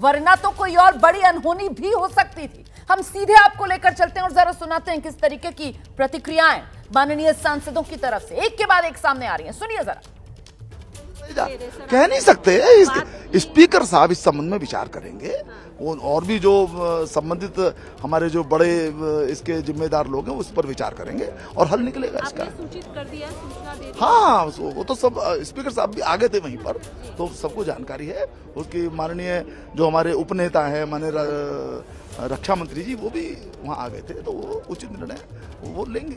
वरना तो कोई और बड़ी अनहोनी भी हो सकती थी। हम सीधे आपको लेकर चलते हैं और जरा सुनाते हैं किस तरीके की प्रतिक्रियाएँ माननीय सांसदों की तरफ़ से। एक के बाद एक सामने आ रही है। सुनिए जरा। कह नहीं सकते स्पीकर साहब इस संबंध में विचार करेंगे। और भी जो संबंधित हमारे जो बड़े इसके जिम्मेदार लोग हैं उस पर विचार करेंगे और हल निकलेगा इसका। सूचित कर दिया दे हाँ वो तो सब स्पीकर साहब भी आगे थे वहीं पर तो सबको जानकारी है। उसकी माननीय जो हमारे उपनेता हैं माननीय र- रक्षा मंत्री जी वो भी वहाँ आ गए थे तो वो उचित निर्णय वो लेंगे।